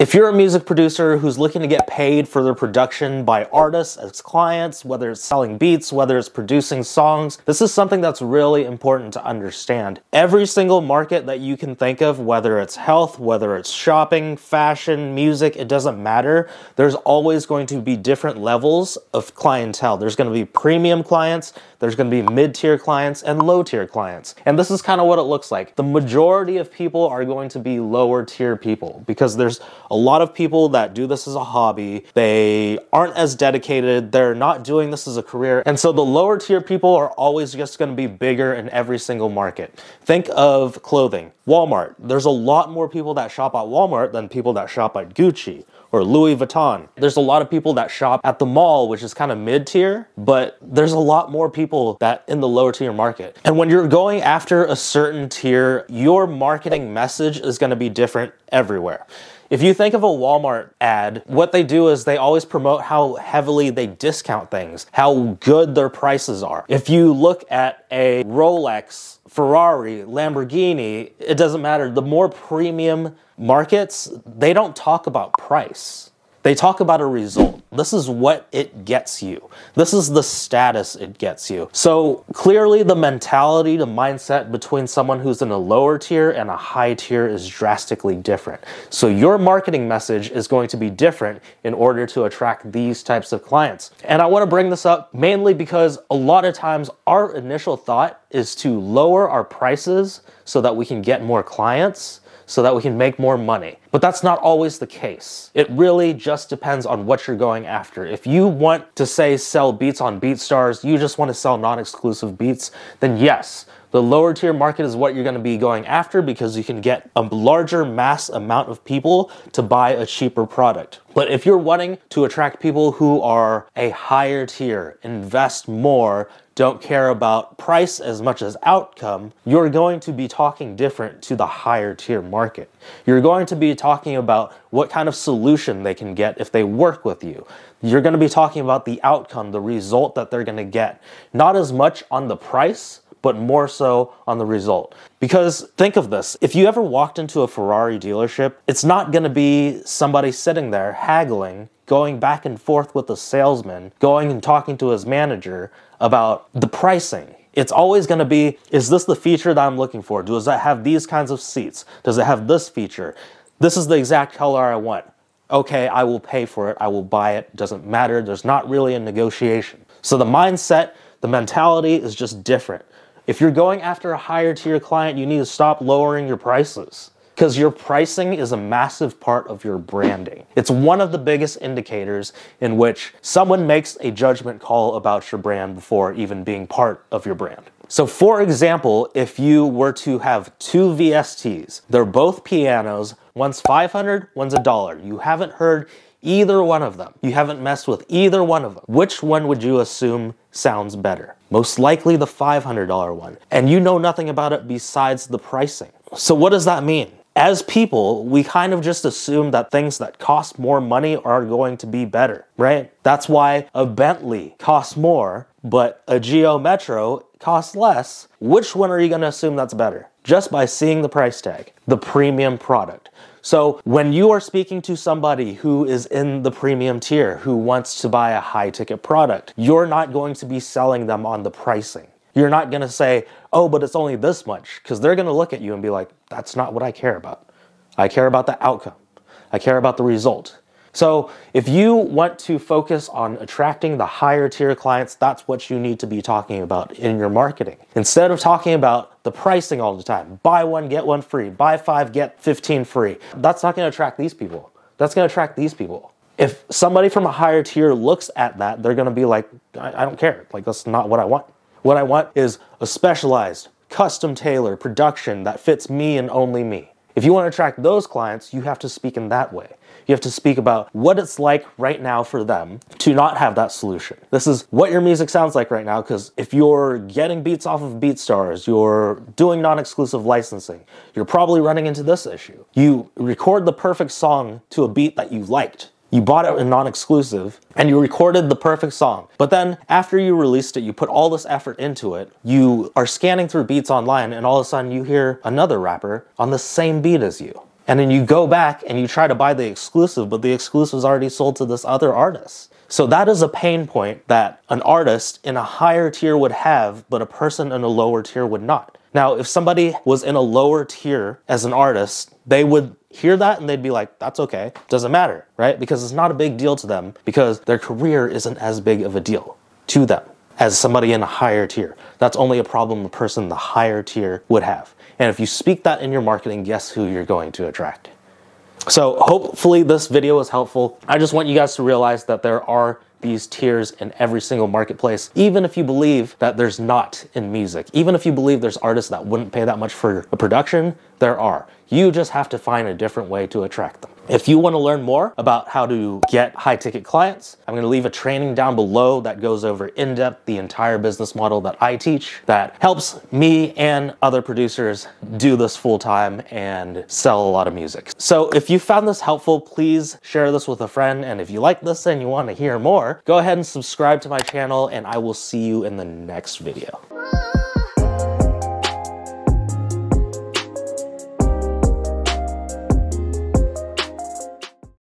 If you're a music producer who's looking to get paid for their production by artists as clients, whether it's selling beats, whether it's producing songs, this is something that's really important to understand. Every single market that you can think of, whether it's health, whether it's shopping, fashion, music, it doesn't matter. There's always going to be different levels of clientele. There's going to be premium clients, there's going to be mid-tier clients and low-tier clients. And this is kind of what it looks like. The majority of people are going to be lower tier people because there's a lot of people that do this as a hobby. They aren't as dedicated. They're not doing this as a career. And so the lower tier people are always just going to be bigger in every single market. Think of clothing. Walmart. There's a lot more people that shop at Walmart than people that shop at Gucci or Louis Vuitton. There's a lot of people that shop at the mall, which is kind of mid tier, but there's a lot more people that in the lower tier market. And when you're going after a certain tier, your marketing message is going to be different everywhere. If you think of a Walmart ad, what they do is they always promote how heavily they discount things, how good their prices are. If you look at a Rolex, Ferrari, Lamborghini, it doesn't matter. The more premium markets, they don't talk about price. They talk about a result. This is what it gets you. This is the status it gets you. So clearly the mentality, the mindset between someone who's in a lower tier and a high tier is drastically different. So your marketing message is going to be different in order to attract these types of clients. And I want to bring this up mainly because a lot of times our initial thought is to lower our prices so that we can get more clients so that we can make more money. But that's not always the case. It really just depends on what you're going after. If you want to say sell beats on BeatStars, you just want to sell non-exclusive beats, then yes, the lower tier market is what you're going to be going after because you can get a larger mass amount of people to buy a cheaper product. But if you're wanting to attract people who are a higher tier, invest more, don't care about price as much as outcome, you're going to be talking different to the higher tier market. You're going to be talking about what kind of solution they can get if they work with you. You're going to be talking about the outcome, the result that they're going to get. Not as much on the price, but more so on the result. Because think of this if you ever walked into a Ferrari dealership, it's not going to be somebody sitting there haggling, going back and forth with the salesman, going and talking to his manager about the pricing. It's always going to be is this the feature that I'm looking for? Does it have these kinds of seats? Does it have this feature? This is the exact color I want. Okay, I will pay for it. I will buy it. Doesn't matter. There's not really a negotiation. So the mindset, the mentality is just different. If you're going after a higher tier client, you need to stop lowering your prices because your pricing is a massive part of your branding. It's one of the biggest indicators in which someone makes a judgment call about your brand before even being part of your brand. So for example, if you were to have two VSTs, they're both pianos, one's 500, one's a dollar. You haven't heard either one of them. You haven't messed with either one of them. Which one would you assume sounds better? Most likely the $500 one. And you know nothing about it besides the pricing. So what does that mean? As people, we kind of just assume that things that cost more money are going to be better, right? That's why a Bentley costs more, but a Geo Metro costs less. Which one are you going to assume that's better? Just by seeing the price tag, the premium product. So when you are speaking to somebody who is in the premium tier, who wants to buy a high ticket product, you're not going to be selling them on the pricing. You're not going to say, oh, but it's only this much, because they're going to look at you and be like, that's not what I care about. I care about the outcome. I care about the result. So if you want to focus on attracting the higher tier clients, that's what you need to be talking about in your marketing. Instead of talking about the pricing all the time, buy one, get one free, buy five, get 15 free. That's not gonna attract these people. That's gonna attract these people. If somebody from a higher tier looks at that, they're gonna be like, I, I don't care. Like, that's not what I want. What I want is a specialized, custom tailored production that fits me and only me. If you want to attract those clients, you have to speak in that way. You have to speak about what it's like right now for them to not have that solution. This is what your music sounds like right now because if you're getting beats off of BeatStars, you're doing non-exclusive licensing, you're probably running into this issue. You record the perfect song to a beat that you liked, you bought it in non-exclusive and you recorded the perfect song. But then after you released it, you put all this effort into it. You are scanning through beats online and all of a sudden you hear another rapper on the same beat as you. And then you go back and you try to buy the exclusive, but the exclusive is already sold to this other artist. So that is a pain point that an artist in a higher tier would have, but a person in a lower tier would not. Now, if somebody was in a lower tier as an artist, they would hear that and they'd be like, that's okay, doesn't matter, right? Because it's not a big deal to them because their career isn't as big of a deal to them as somebody in a higher tier. That's only a problem a person in the higher tier would have. And if you speak that in your marketing, guess who you're going to attract? So hopefully this video was helpful. I just want you guys to realize that there are these tiers in every single marketplace, even if you believe that there's not in music. Even if you believe there's artists that wouldn't pay that much for a production, there are. You just have to find a different way to attract them. If you want to learn more about how to get high ticket clients, I'm going to leave a training down below that goes over in depth the entire business model that I teach that helps me and other producers do this full time and sell a lot of music. So if you found this helpful, please share this with a friend. And if you like this and you want to hear more, go ahead and subscribe to my channel and I will see you in the next video.